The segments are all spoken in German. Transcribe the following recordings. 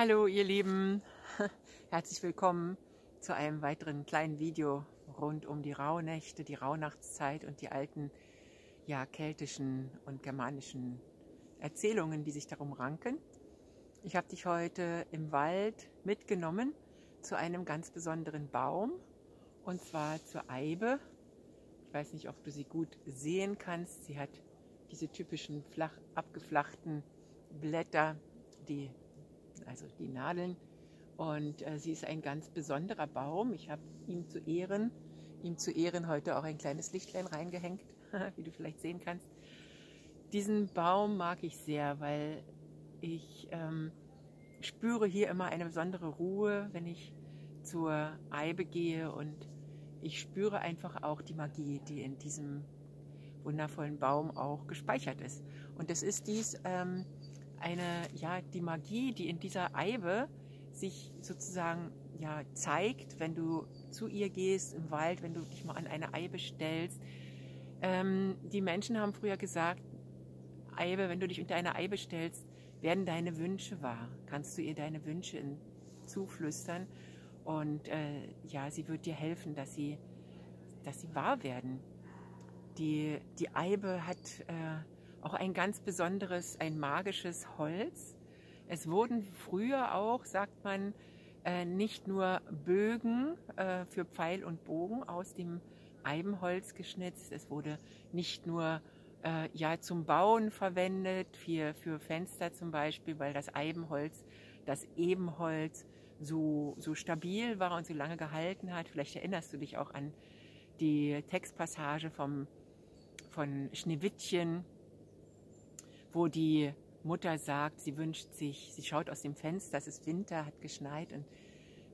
Hallo ihr Lieben, herzlich willkommen zu einem weiteren kleinen Video rund um die Rauhnächte, die Rauhnachtszeit und die alten ja, keltischen und germanischen Erzählungen, die sich darum ranken. Ich habe dich heute im Wald mitgenommen zu einem ganz besonderen Baum und zwar zur Eibe. Ich weiß nicht, ob du sie gut sehen kannst. Sie hat diese typischen flach abgeflachten Blätter, die, also die Nadeln. Und äh, sie ist ein ganz besonderer Baum. Ich habe ihm zu Ehren, ihm zu Ehren heute auch ein kleines Lichtlein reingehängt, wie du vielleicht sehen kannst. Diesen Baum mag ich sehr, weil ich ähm, spüre hier immer eine besondere Ruhe, wenn ich zur Eibe gehe und ich spüre einfach auch die Magie, die in diesem wundervollen Baum auch gespeichert ist. Und es ist dies ähm, eine, ja, die Magie, die in dieser Eibe sich sozusagen ja, zeigt, wenn du zu ihr gehst im Wald, wenn du dich mal an eine Eibe stellst. Ähm, die Menschen haben früher gesagt, Eibe, wenn du dich unter eine Eibe stellst, werden deine Wünsche wahr. Kannst du ihr deine Wünsche in, zuflüstern und äh, ja, sie wird dir helfen, dass sie, dass sie wahr werden. Die, die Eibe hat äh, auch ein ganz besonderes, ein magisches Holz. Es wurden früher auch, sagt man, äh, nicht nur Bögen äh, für Pfeil und Bogen aus dem Eibenholz geschnitzt. Es wurde nicht nur äh, ja, zum Bauen verwendet, für, für Fenster zum Beispiel, weil das Eibenholz, das Ebenholz so, so stabil war und so lange gehalten hat. Vielleicht erinnerst du dich auch an die Textpassage vom von Schneewittchen, wo die Mutter sagt, sie wünscht sich, sie schaut aus dem Fenster, es ist Winter, hat geschneit und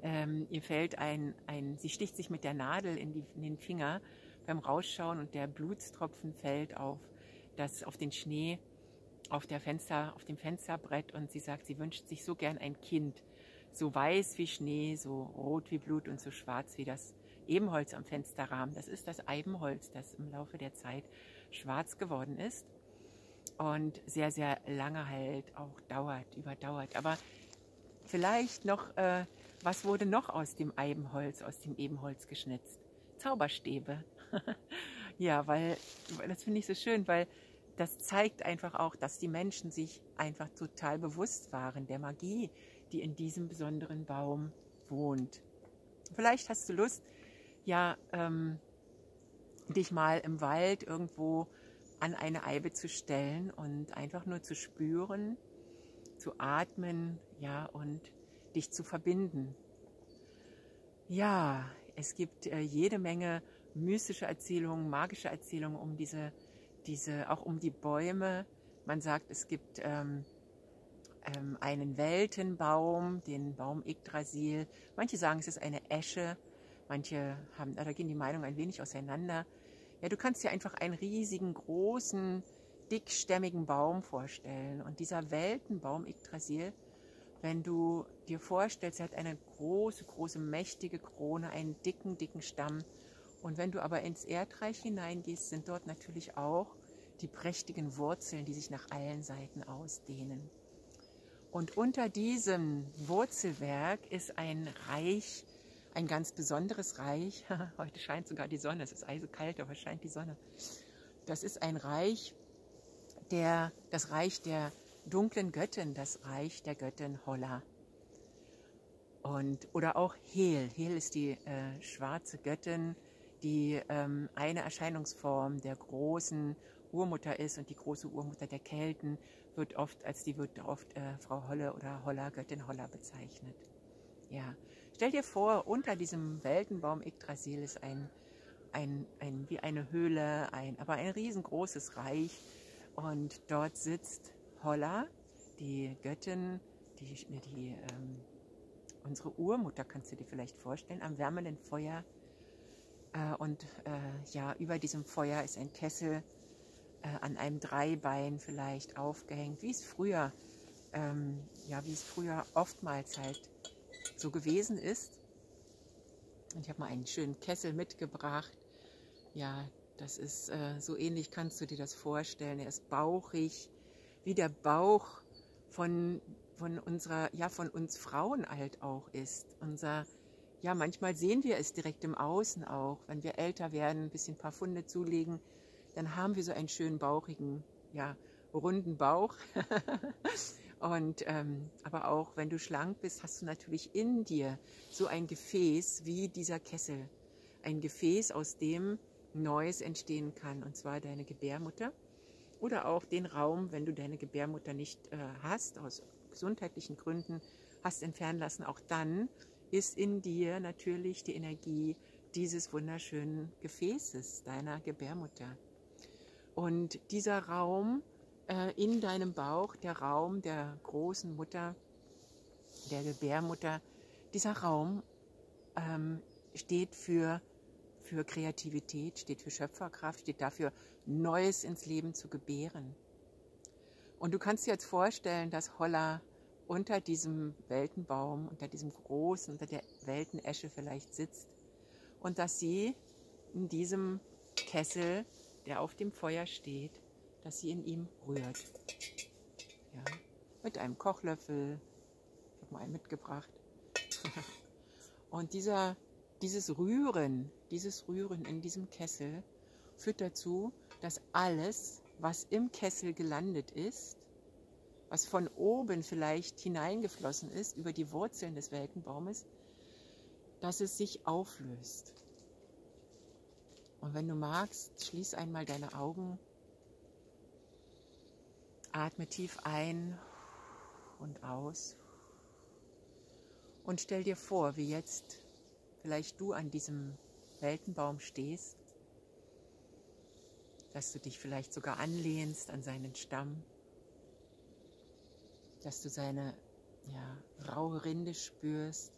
ähm, ihr fällt ein, ein, sie sticht sich mit der Nadel in, die, in den Finger beim Rausschauen und der Blutstropfen fällt auf, das, auf den Schnee auf, der Fenster, auf dem Fensterbrett und sie sagt, sie wünscht sich so gern ein Kind, so weiß wie Schnee, so rot wie Blut und so schwarz wie das Ebenholz am Fensterrahmen. Das ist das Eibenholz, das im Laufe der Zeit schwarz geworden ist und sehr, sehr lange halt auch dauert, überdauert. Aber vielleicht noch, äh, was wurde noch aus dem Eibenholz, aus dem Ebenholz geschnitzt? Zauberstäbe. ja, weil, das finde ich so schön, weil das zeigt einfach auch, dass die Menschen sich einfach total bewusst waren der Magie, die in diesem besonderen Baum wohnt. Vielleicht hast du Lust, ja, ähm, dich mal im Wald irgendwo an eine Eibe zu stellen und einfach nur zu spüren, zu atmen, ja, und dich zu verbinden. Ja, es gibt äh, jede Menge mystische Erzählungen, magische Erzählungen um diese, diese, auch um die Bäume. Man sagt, es gibt ähm, ähm, einen Weltenbaum, den Baum Yggdrasil. Manche sagen, es ist eine Esche. Manche haben, da gehen die Meinungen ein wenig auseinander. Ja, du kannst dir einfach einen riesigen, großen, dickstämmigen Baum vorstellen. Und dieser Weltenbaum Yggdrasil, wenn du dir vorstellst, er hat eine große, große, mächtige Krone, einen dicken, dicken Stamm. Und wenn du aber ins Erdreich hineingehst, sind dort natürlich auch die prächtigen Wurzeln, die sich nach allen Seiten ausdehnen. Und unter diesem Wurzelwerk ist ein Reich, ein ganz besonderes Reich. Heute scheint sogar die Sonne, es ist eisekalt, aber scheint die Sonne. Das ist ein Reich, der, das Reich der dunklen Göttin, das Reich der Göttin Holla. Und, oder auch Hel. Hel ist die äh, schwarze Göttin, die ähm, eine Erscheinungsform der großen Urmutter ist und die große Urmutter der Kelten wird oft als die wird oft äh, Frau Holle oder Holla, Göttin Holla bezeichnet. Ja, stell dir vor, unter diesem Weltenbaum Yggdrasil ist ein, ein, ein, wie eine Höhle, ein, aber ein riesengroßes Reich und dort sitzt Holla, die Göttin, die, die ähm, unsere Urmutter, kannst du dir vielleicht vorstellen, am wärmenden Feuer. Äh, und äh, ja, über diesem Feuer ist ein Kessel äh, an einem Dreibein vielleicht aufgehängt, wie es früher, ähm, ja, wie es früher oftmals halt so gewesen ist. Ich habe mal einen schönen Kessel mitgebracht. Ja, das ist äh, so ähnlich, kannst du dir das vorstellen. Er ist bauchig, wie der Bauch von von unserer, ja, von uns Frauen halt auch ist. Unser, ja, manchmal sehen wir es direkt im Außen auch. Wenn wir älter werden, ein bisschen ein paar Funde zulegen, dann haben wir so einen schönen bauchigen, ja, runden Bauch. Und ähm, aber auch wenn du schlank bist, hast du natürlich in dir so ein Gefäß wie dieser Kessel. Ein Gefäß, aus dem Neues entstehen kann, und zwar deine Gebärmutter oder auch den Raum, wenn du deine Gebärmutter nicht äh, hast, aus gesundheitlichen Gründen hast entfernen lassen, auch dann ist in dir natürlich die Energie dieses wunderschönen Gefäßes, deiner Gebärmutter. Und dieser Raum äh, in deinem Bauch, der Raum der großen Mutter, der Gebärmutter, dieser Raum ähm, steht für, für Kreativität, steht für Schöpferkraft, steht dafür, Neues ins Leben zu gebären. Und du kannst dir jetzt vorstellen, dass Holla unter diesem Weltenbaum, unter diesem großen, unter der Weltenesche vielleicht sitzt und dass sie in diesem Kessel, der auf dem Feuer steht, dass sie in ihm rührt. Ja, mit einem Kochlöffel. Ich habe mal einen mitgebracht. Und dieser, dieses Rühren, dieses Rühren in diesem Kessel führt dazu, dass alles, was im Kessel gelandet ist, was von oben vielleicht hineingeflossen ist über die Wurzeln des Welkenbaumes, dass es sich auflöst. Und wenn du magst, schließ einmal deine Augen Atme tief ein und aus und stell dir vor, wie jetzt vielleicht du an diesem Weltenbaum stehst, dass du dich vielleicht sogar anlehnst an seinen Stamm, dass du seine ja, raue Rinde spürst.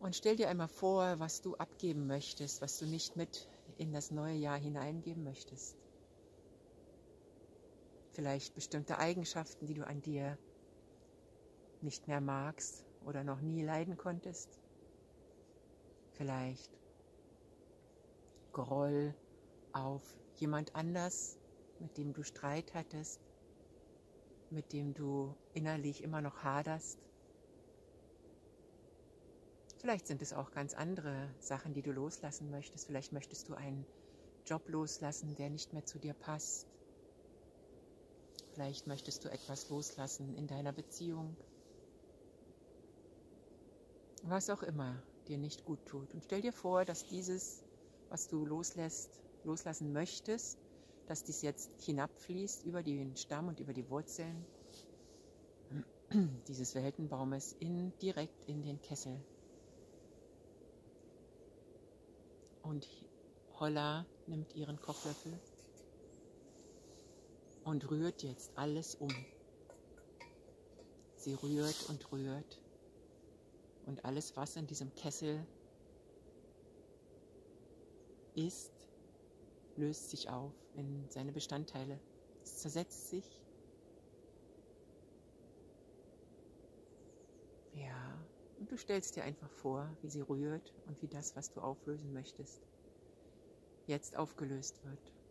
Und stell dir einmal vor, was du abgeben möchtest, was du nicht mit in das neue Jahr hineingeben möchtest. Vielleicht bestimmte Eigenschaften, die du an dir nicht mehr magst oder noch nie leiden konntest. Vielleicht Groll auf jemand anders, mit dem du Streit hattest, mit dem du innerlich immer noch haderst. Vielleicht sind es auch ganz andere Sachen, die du loslassen möchtest. Vielleicht möchtest du einen Job loslassen, der nicht mehr zu dir passt. Vielleicht möchtest du etwas loslassen in deiner Beziehung. Was auch immer dir nicht gut tut. Und stell dir vor, dass dieses, was du loslässt, loslassen möchtest, dass dies jetzt hinabfließt über den Stamm und über die Wurzeln dieses Weltenbaumes in, direkt in den Kessel. Und Holla nimmt ihren Kochlöffel und rührt jetzt alles um. Sie rührt und rührt und alles, was in diesem Kessel ist, löst sich auf in seine Bestandteile. Es zersetzt sich. Ja, und du stellst dir einfach vor, wie sie rührt und wie das, was du auflösen möchtest, jetzt aufgelöst wird.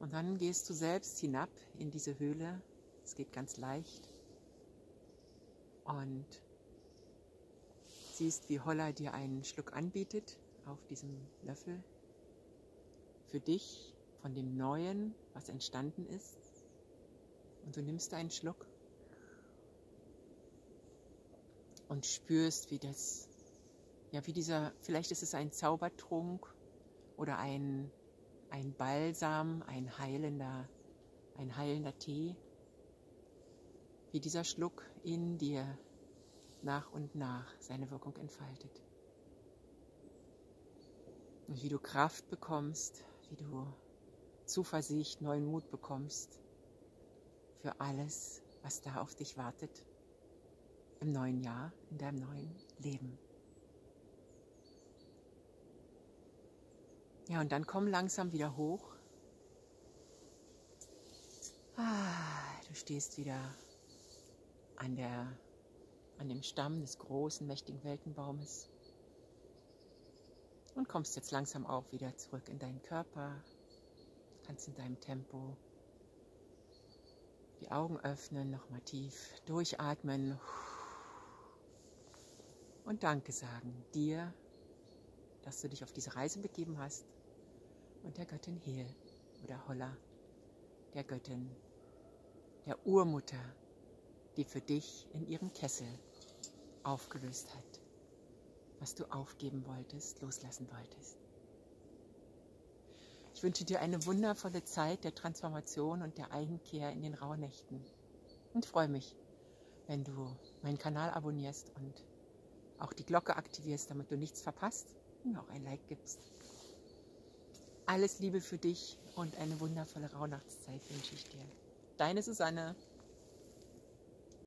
Und dann gehst du selbst hinab in diese Höhle. Es geht ganz leicht. Und siehst, wie Holla dir einen Schluck anbietet auf diesem Löffel. Für dich von dem Neuen, was entstanden ist. Und du nimmst einen Schluck und spürst, wie das, ja, wie dieser, vielleicht ist es ein Zaubertrunk oder ein ein Balsam, ein heilender, ein heilender Tee, wie dieser Schluck in dir nach und nach seine Wirkung entfaltet. Und wie du Kraft bekommst, wie du Zuversicht, neuen Mut bekommst für alles, was da auf dich wartet im neuen Jahr, in deinem neuen Leben. Ja, und dann komm langsam wieder hoch. Ah, du stehst wieder an, der, an dem Stamm des großen, mächtigen Weltenbaumes und kommst jetzt langsam auch wieder zurück in deinen Körper. Kannst in deinem Tempo die Augen öffnen, nochmal tief durchatmen und Danke sagen dir, dass du dich auf diese Reise begeben hast und der Göttin Hel oder Holla, der Göttin, der Urmutter, die für dich in ihrem Kessel aufgelöst hat, was du aufgeben wolltest, loslassen wolltest. Ich wünsche dir eine wundervolle Zeit der Transformation und der Einkehr in den Rauhnächten und freue mich, wenn du meinen Kanal abonnierst und auch die Glocke aktivierst, damit du nichts verpasst und auch ein Like gibst. Alles Liebe für dich und eine wundervolle Rauhnachtszeit wünsche ich dir. Deine Susanne.